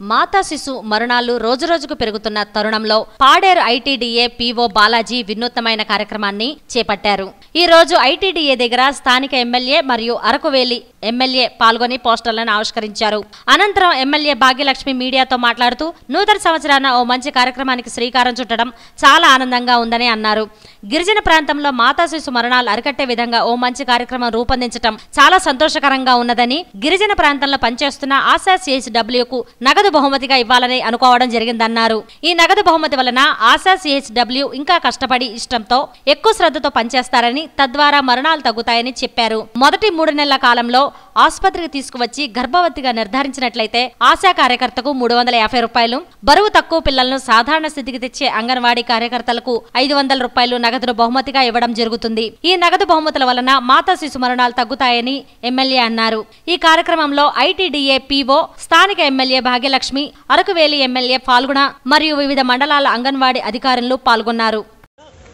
మాతా శిశు మరణాలు రోజురోజుకు పెరుగుతున్న తరుణంలో పాడేరు ఐటీడీఏ పీఓ బాలాజీ వినూత్నమైన కార్యక్రమాన్ని చేపట్టారు. ఈ రోజు ఐటీడీఏ దగ్గర స్థానిక ఎమ్మెల్యే మరియు అరకువేలి ఎమ్మెల్యే పాల్గొని పోస్టర్లను ఆవిష్కరించారు. అనంతరం ఎమ్మెల్యే భాగ్యలక్ష్మి మీడియాతో మాట్లాడుతూ నూతన సంవత్సరాన ఓ మంచి కార్యక్రమానికి శ్రీకారం చుట్టడం చాలా ఆనందంగా ఉందని అన్నారు. గిరిజన ప్రాంతంలో మాతా శిశు మరణాలు అరికట్టే విధంగా ఓ మంచి కార్యక్రమం రూపొందించడం చాలా సంతోషకరంగా ఉన్నదని గిరిజన ప్రాంతంలో పనిచేస్తున్న ఆశాసిహెచ్డబ్ల్యూకు నగదు బహుమతిగా ఇవ్వాలని అనుకోవడం జరిగిందన్నారు. ఈ నగదు బహుమతి వలన ఆశాసిహెచ్డబ్ల్యూ ఇంకా కష్టపడి ఇష్టంతో ఎక్కువ శ్రద్ధతో పనిచేస్తారని తద్వారా మరణాలు తగ్గుతాయని చెప్పారు. మొదటి మూడు నెలల కాలంలో ఆసుపత్రికి తీసుకువచ్చి గర్భవతిగా నిర్ధారించినట్లయితే ఆశా కార్యకర్తకు మూడు వందల యాభై రూపాయలు బరువు తక్కువ పిల్లలను సాధారణ స్థితికి తెచ్చే అంగన్వాడీ కార్యకర్తలకు ఐదు వందల రూపాయలు నగదును బహుమతిగా ఇవ్వడం జరుగుతుంది. ఈ నగదు బహుమతుల వలన మాతా శిశు మరణాలు తగ్గుతాయని ఎమ్మెల్యే అన్నారు. ఈ కార్యక్రమంలో ఐటీడీఏ పీఓ స్థానిక ఎమ్మెల్యే భాగ్యలక్ష్మి అరకువేలి ఎమ్మెల్యే పాల్గొన మరియు వివిధ మండలాల అంగన్వాడీ అధికారులు పాల్గొన్నారు.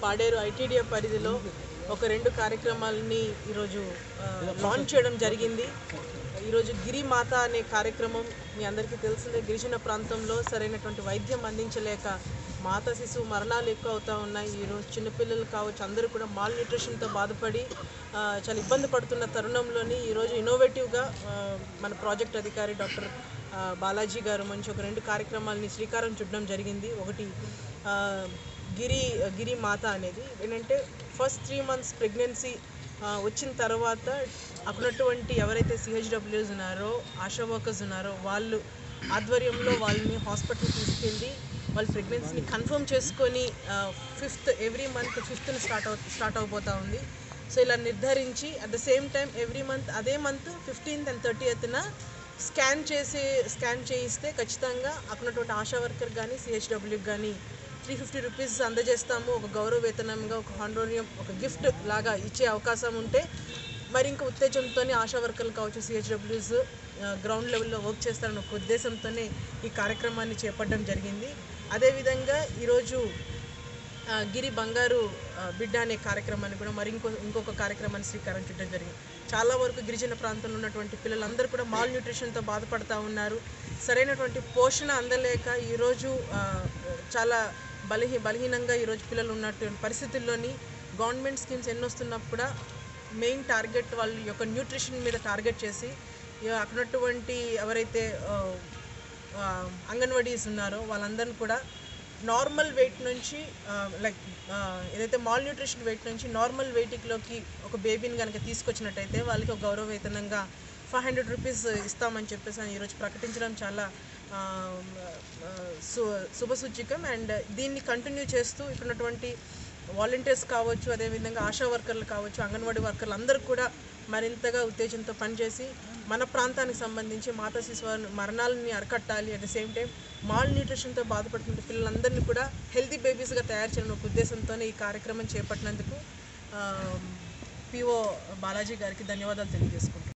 పాడేరు ఐటీడీఏ పరిధిలో ఒక రెండు కార్యక్రమాలని ఈరోజు లాంచ్ చేయడం జరిగింది. ఈరోజు గిరిమాత అనే కార్యక్రమం మీ అందరికీ తెలిసిందే. గిరిజన ప్రాంతంలో సరైనటువంటి వైద్యం అందించలేక మాత శిశువు మరణాలు ఎక్కువ అవుతూ ఉన్నాయి. ఈరోజు చిన్నపిల్లలు కావచ్చు అందరూ కూడా మాల్ న్యూట్రిషన్తో బాధపడి చాలా ఇబ్బంది పడుతున్న తరుణంలోని ఈరోజు ఇన్నోవేటివ్గా మన ప్రాజెక్ట్ అధికారి డాక్టర్ బాలాజీ గారు మంచి ఒక రెండు కార్యక్రమాలని శ్రీకారం చుట్టడం జరిగింది. ఒకటి గిరి గిరి మాత అనేది. ఏంటంటే ఫస్ట్ త్రీ మంత్స్ ప్రెగ్నెన్సీ వచ్చిన తర్వాత అక్కడున్నటువంటి ఎవరైతే సిహెచ్డబ్ల్యూస్ ఉన్నారో ఆశా వర్కర్స్ ఉన్నారో వాళ్ళు ఆధ్వర్యంలో వాళ్ళని హాస్పిటల్ తీసుకెళ్ళి వాళ్ళ ప్రెగ్నెన్సీని కన్ఫర్మ్ చేసుకొని ఫిఫ్త్ ఎవ్రీ మంత్ ఫిఫ్త్ని స్టార్ట్ అవు స్టార్ట్ అవబోతా ఉంది. సో ఇలా నిర్ధారించి at the same time every month అదే మంత్ ఫిఫ్టీన్త్ అండ్ థర్టీయత్న స్కాన్ చేసి స్కాన్ చేయిస్తే ఖచ్చితంగా అక్కడున్నటువంటి ఆశా వర్కర్ కానీ సిహెచ్డబ్ల్యూకి కానీ త్రీ ఫిఫ్టీ రూపీస్ అందజేస్తాము. ఒక గౌరవ వేతనంగా ఒక హాండోరియం ఒక గిఫ్ట్ లాగా ఇచ్చే అవకాశం ఉంటే మరి ఇంకా ఉత్తేజంతో ఆశా వర్కర్లు కావచ్చు సిహెచ్డబ్ల్యూస్ గ్రౌండ్ లెవెల్లో వర్క్ చేస్తారన్న ఒక ఉద్దేశంతోనే ఈ కార్యక్రమాన్ని చేపట్టడం జరిగింది. అదేవిధంగా ఈరోజు గిరి బంగారు బిడ్డ అనే కార్యక్రమాన్ని కూడా మరి ఇంకో ఇంకొక కార్యక్రమాన్ని శ్రీకారం చుట్టడం జరిగింది. చాలా వరకు గిరిజన ప్రాంతంలో ఉన్నటువంటి పిల్లలందరూ కూడా మాల్ న్యూట్రిషన్తో బాధపడతా ఉన్నారు. సరైనటువంటి పోషణ అందలేక ఈరోజు చాలా బలహీ బలహీనంగా ఈరోజు పిల్లలు ఉన్నటువంటి పరిస్థితుల్లోని గవర్నమెంట్ స్కీమ్స్ ఎన్ని వస్తున్నప్పుడు కూడా మెయిన్ టార్గెట్ వాళ్ళ యొక్క న్యూట్రిషన్ మీద టార్గెట్ చేసి అక్కడటువంటి అక్కడ ఉన్నటువంటి ఎవరైతే అంగన్వాడీస్ ఉన్నారో వాళ్ళందరిని కూడా నార్మల్ వెయిట్ నుంచి లైక్ ఏదైతే మాల్ న్యూట్రిషన్ వెయిట్ నుంచి నార్మల్ వెయిట్లోకి ఒక బేబీని కనుక తీసుకొచ్చినట్టయితే వాళ్ళకి ఒక గౌరవ వేతనంగా ఫైవ్ హండ్రెడ్ రూపీస్ ఇస్తామని చెప్పేసి అని ఈరోజు ప్రకటించడం చాలా సు శుభసూచికం అండ్ దీన్ని కంటిన్యూ చేస్తూ ఇక్కడ ఉన్నటువంటి వాలంటీర్స్ కావచ్చు అదేవిధంగా ఆశా వర్కర్లు కావచ్చు అంగన్వాడీ వర్కర్లు అందరూ కూడా మరింతగా ఉత్తేజంతో పనిచేసి మన ప్రాంతానికి సంబంధించి మాతా శిశువు మరణాలని అరికట్టాలి. అట్ ద సేమ్ టైం మాల్ న్యూట్రిషన్తో బాధపడుతున్న పిల్లలందరినీ కూడా హెల్తీ బేబీస్గా తయారు చేయాలని ఒక ఉద్దేశంతోనే ఈ కార్యక్రమం చేపట్టినందుకు పిఓ బాలాజీ గారికి ధన్యవాదాలు తెలియజేసుకుంటున్నాను.